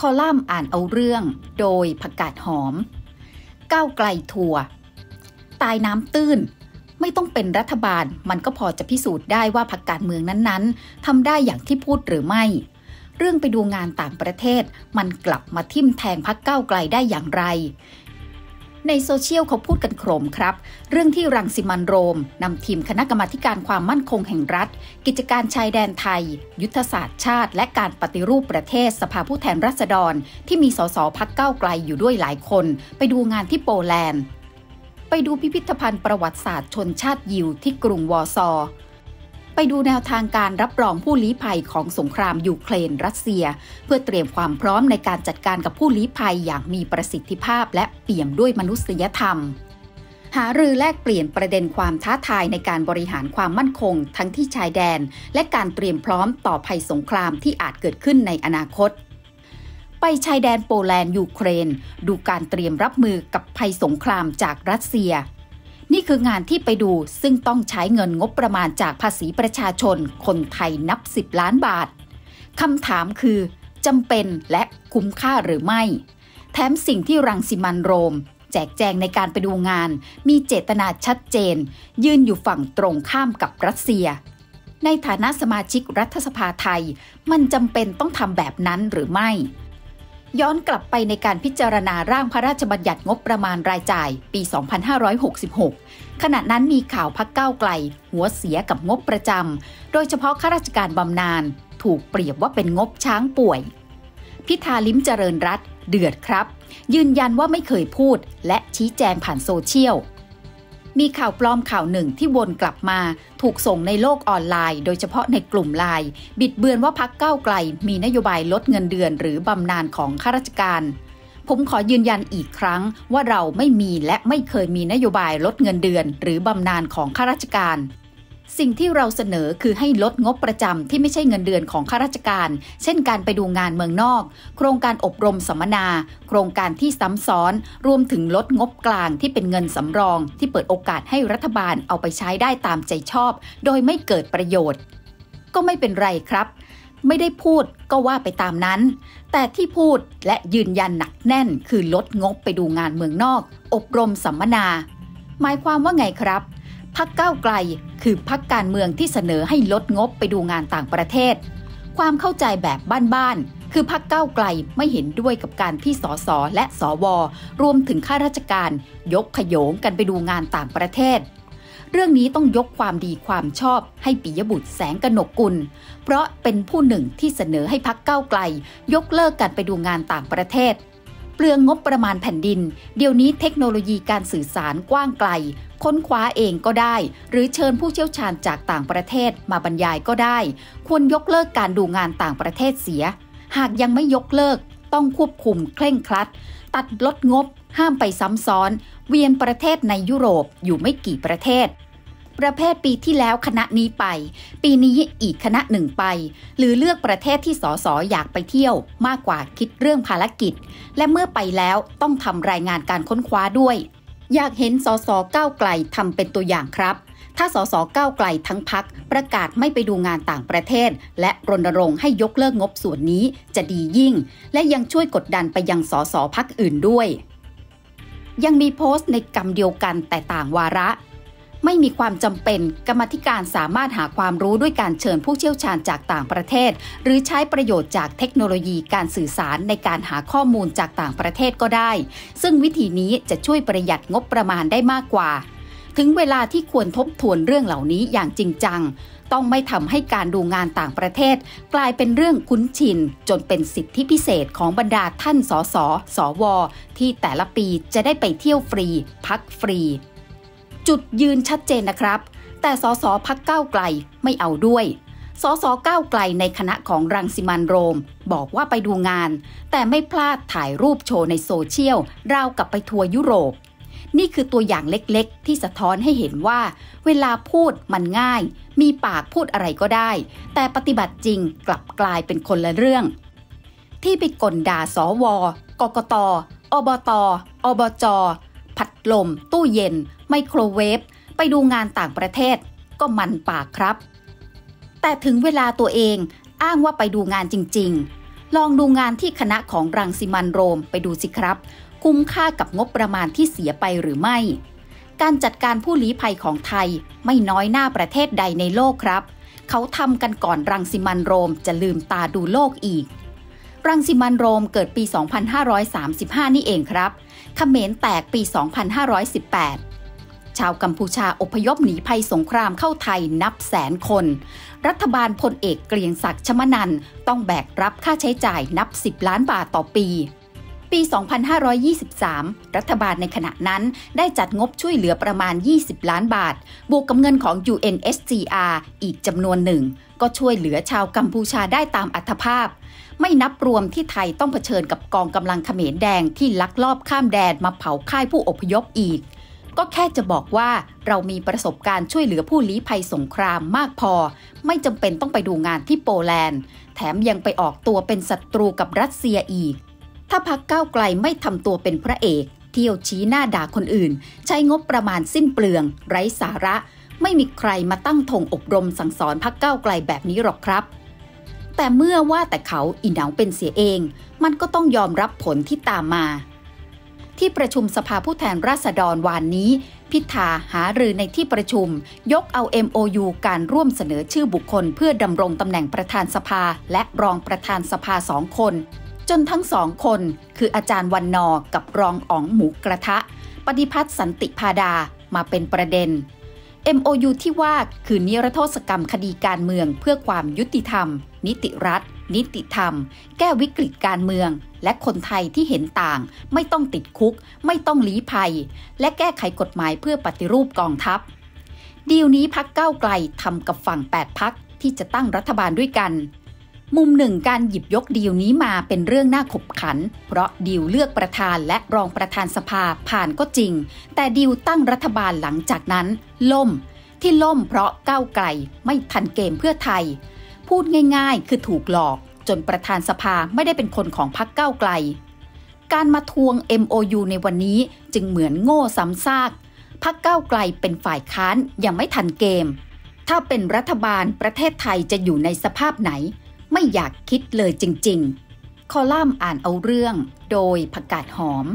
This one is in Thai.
คอลัมน์อ่านเอาเรื่อง โดยผักกาดหอม ก้าวไกลทัวร์ตายน้ำตื้น ไม่ต้องเป็นรัฐบาล มันก็พอจะพิสูจน์ได้ว่าพักการเมืองนั้นๆทำได้อย่างที่พูดหรือไม่ เรื่องไปดูงานต่างประเทศ มันกลับมาทิ่มแทงพักก้าวไกลได้อย่างไร ในโซเชียลเขาพูดกันโขมครับ เรื่องที่รังสิมันโรมนำทีมคณะกรรมาการความมั่นคงแห่งรัฐ กิจการชายแดนไทย ยุทธศาสตร์ชาติ และการปฏิรูปประเทศสภาผู้แทนราษฎร ที่มีสสพักเก้าไกลอยู่ด้วยหลายคน ไปดูงานที่โปแลนด์ ไปดูพิพิธภัณฑ์ประวัติศาสตร์ชนชาติยิวที่กรุงวอร์ซอ ไปดูแนวทางการรับรองผู้ลี้ภัยของสงครามยูเครนรัสเซีย เพื่อเตรียมความพร้อมในการจัดการกับผู้ลี้ภัยอย่างมีประสิทธิภาพและเปี่ยมด้วยมนุษยธรรม หารือแลกเปลี่ยนประเด็นความท้าทายในการบริหารความมั่นคง ทั้งที่ชายแดน และการเตรียมพร้อมต่อภัยสงครามที่อาจเกิดขึ้นในอนาคตไปชายแดนโปแลนด์ยูเครน ดูการเตรียมรับมือกับภัยสงครามจากรัสเซีย นี่คืองานที่ไปดูซึ่งต้องใช้เงินงบประมาณจากภาษีประชาชน คนไทยนับ 10 ล้านบาทคำถามคือจำเป็นและคุ้มค่าหรือไม่ แถมสิ่งที่รังสิมันโรม แจกแจงในการไปดูงาน มีเจตนาชัดเจน ยืนอยู่ฝั่งตรงข้ามกับรัสเซีย ในฐานะสมาชิกรัฐสภาไทย มันจำเป็นต้องทำแบบนั้นหรือไม่ ย้อนกลับไปในการพิจารณาร่างพระราชบัญญัติงบประมาณรายจ่ายปี 2566 ขณะนั้นมีข่าวพักเก้าไกล หัวเสียกับงบประจำ โดยเฉพาะข้าราชการบำนาญถูกเปรียบว่าเป็นงบช้างป่วย พิธาลิ้มเจริญรัตเดือดครับ ยืนยันว่าไม่เคยพูดและชี้แจงผ่านโซเชียล มีข่าวปลอมข่าวหนึ่งที่วนกลับมา ถูกส่งในโลกออนไลน์ โดยเฉพาะในกลุ่มไลน์บิดเบือนว่าพักเก้าวไกล มีนโยบายลดเงินเดือนหรือบำนาญของข้าราชการ ผมขอยืนยันอีกครั้งว่าเราไม่มีและไม่เคยมีนโยบายลดเงินเดือน หรือบำนาญของข้าราชการ สิ่งที่เราเสนอคือให้ลดงบประจำที่ไม่ใช่เงินเดือนของข้าราชการ เช่นการไปดูงานเมืองนอก โครงการอบรมสัมมนา โครงการที่ซ้ำซ้อน รวมถึงลดงบกลางที่เป็นเงินสำรอง ที่เปิดโอกาสให้รัฐบาลเอาไปใช้ได้ตามใจชอบ โดยไม่เกิดประโยชน์ ก็ไม่เป็นไรครับ ไม่ได้พูดก็ว่าไปตามนั้น แต่ที่พูดและยืนยันหนักแน่น คือลดงบไปดูงานเมืองนอก อบรมสัมมนา หมายความว่าไงครับพักก้าวไกล คือพักการเมืองที่เสนอให้ลดงบไปดูงานต่างประเทศ ความเข้าใจแบบบ้านๆ คือพักเก้าไกลไม่เห็นด้วยกับการที่สสและสว รวมถึงข้าราชการ ยกขโยงกันไปดูงานต่างประเทศ เรื่องนี้ต้องยกความดีความชอบให้ปิยบุตรแสงกนกกุล เพราะเป็นผู้หนึ่งที่เสนอให้พักเก้าไกล ยกเลิกการไปดูงานต่างประเทศ เปลืองงบประมาณแผ่นดิน เดี๋ยวนี้เทคโนโลยีการสื่อสารกว้างไกล ค้นคว้าเองก็ได้ หรือเชิญผู้เชี่ยวชาญจากต่างประเทศมาบรรยายก็ได้ ควรยกเลิกการดูงานต่างประเทศเสีย หากยังไม่ยกเลิก ต้องควบคุมเคร่งครัด ตัดลดงบ ห้ามไปซ้ำซ้อน เวียนประเทศในยุโรปอยู่ไม่กี่ประเทศ ประเภทปีที่แล้วคณะนี้ไป ปีนี้อีกคณะหนึ่งไป หรือเลือกประเทศที่สสอยากไปเที่ยว มากกว่าคิดเรื่องภารกิจ และเมื่อไปแล้วต้องทำรายงานการค้นคว้าด้วย อยากเห็นสสก้าวไกลทำเป็นตัวอย่างครับถ้าสสก้าวไกลทั้งพักประกาศไม่ไปดูงานต่างประเทศ และรณรงค์ให้ยกเลิกงบส่วนนี้จะดียิ่ง และยังช่วยกดดันไปยังสสพักอื่นด้วย ยังมีโพสต์ในกรรมเดียวกันแต่ต่างวาระ ไม่มีความจำเป็น กรรมธิการสามารถหาความรู้ด้วยการเชิญผู้เชี่ยวชาญจากต่างประเทศ หรือใช้ประโยชน์จากเทคโนโลยีการสื่อสารในการหาข้อมูลจากต่างประเทศก็ได้ ซึ่งวิธีนี้จะช่วยประหยัดงบประมาณได้มากกว่า ถึงเวลาที่ควรทบทวนเรื่องเหล่านี้อย่างจริงจัง ต้องไม่ทำให้การดูงานต่างประเทศ กลายเป็นเรื่องคุ้นชิน จนเป็นสิทธิพิเศษของบรรดาท่านสสสว ที่แต่ละปีจะได้ไปเที่ยวฟรี พักฟรี จุดยืนชัดเจนนะครับ แต่สสพักก้าวไกลไม่เอาด้วยสสก้าวไกลในคณะของรังสิมันโรม บอกว่าไปดูงาน แต่ไม่พลาดถ่ายรูปโชว์ในโซเชียลราวกับไปทัวร์ยุโรป นี่คือตัวอย่างเล็กๆ ที่สะท้อนให้เห็นว่า เวลาพูดมันง่าย มีปากพูดอะไรก็ได้ แต่ปฏิบัติจริงกลับกลายเป็นคนละเรื่อง ที่ไปกลด่าสวกกตอบต อบจพัดลม ตู้เย็น ไมโครเวฟไปดูงานต่างประเทศก็มันปากครับ แต่ถึงเวลาตัวเองอ้างว่าไปดูงานจริงลองดูงานที่คณะของรังสิมันโรมไปดูสิครับ คุ้มค่ากับงบประมาณที่เสียไปหรือไม่ การจัดการผู้ลี้ภัยของไทยไม่น้อยหน้าประเทศใดในโลกครับ เขาทำกันก่อนรังสิมันโรมจะลืมตาดูโลกอีก รังสิมันโรมเกิดปี 2535 นี่เองครับเขมรแตกปี 2518 ชาวกัมพูชาอพยพหนีภัยสงครามเข้าไทยนับแสนคน รัฐบาลพลเอกเกรียงศักดิ์ชมนันต้องแบกรับค่าใช้จ่ายนับ 10 ล้านบาทต่อปี ปี 2523 รัฐบาลในขณะนั้นได้จัดงบช่วยเหลือประมาณ 20 ล้านบาท บวกกับเงินของ UNSCR อีกจำนวนหนึ่ง ก็ช่วยเหลือชาวกัมพูชาได้ตามอัธภาพไม่นับรวมที่ไทยต้องเผชิญกับกองกำลังเขมรแดงที่ลักลอบข้ามแดนมาเผาค่ายผู้อพยพอีก ก็แค่จะบอกว่าเรามีประสบการณ์ช่วยเหลือผู้ลี้ภัยสงครามมากพอ ไม่จำเป็นต้องไปดูงานที่โปแลนด์ แถมยังไปออกตัวเป็นศัตรูกับรัสเซียอีก ถ้าพักก้าวไกลไม่ทำตัวเป็นพระเอก เที่ยวชี้หน้าด่าคนอื่น ใช้งบประมาณสิ้นเปลือง ไร้สาระ ไม่มีใครมาตั้งธงอบรมสั่งสอนพักก้าวไกลแบบนี้หรอกครับแต่เมื่อว่าแต่เขาอีเหนาเป็นเสียเอง มันก็ต้องยอมรับผลที่ตามมา ที่ประชุมสภาผู้แทนราษฎรวานนี้ พิธาหารือในที่ประชุม ยกเอา MOU การร่วมเสนอชื่อบุคคล เพื่อดำรงตำแหน่งประธานสภา และรองประธานสภาสองคน จนทั้งสองคน คืออาจารย์วันนอกับรองอ๋องหมูกระทะ ปฏิพัฒน์สันติพาดามาเป็นประเด็น MOU ที่ว่าคือนิรโทษกรรมคดีการเมืองเพื่อความยุติธรรม นิติรัฐ นิติธรรม แก้วิกฤตการเมือง และคนไทยที่เห็นต่าง ไม่ต้องติดคุก ไม่ต้องลี้ภัย และแก้ไขกฎหมายเพื่อปฏิรูปกองทัพ ดีลนี้พักเก้าไกลทำกับฝั่ง 8 พักที่จะตั้งรัฐบาลด้วยกัน มุมหนึ่งการหยิบยกดีลนี้มาเป็นเรื่องน่าขบขัน เพราะดีลเลือกประธานและรองประธานสภาผ่านก็จริง แต่ดีลตั้งรัฐบาลหลังจากนั้น ล่ม ที่ล่มเพราะก้าวไกลไม่ทันเกมเพื่อไทย พูดง่าย ๆ คือถูกหลอก จนประธานสภาไม่ได้เป็นคนของพรรคก้าวไกล การมาทวง MOU ในวันนี้จึงเหมือนโง่ซ้ำซากพรรคก้าวไกลเป็นฝ่ายค้านยังไม่ทันเกม ถ้าเป็นรัฐบาลประเทศไทยจะอยู่ในสภาพไหน ไม่อยากคิดเลยจริง ๆ คอลัมน์อ่านเอาเรื่อง โดยผักกาดหอม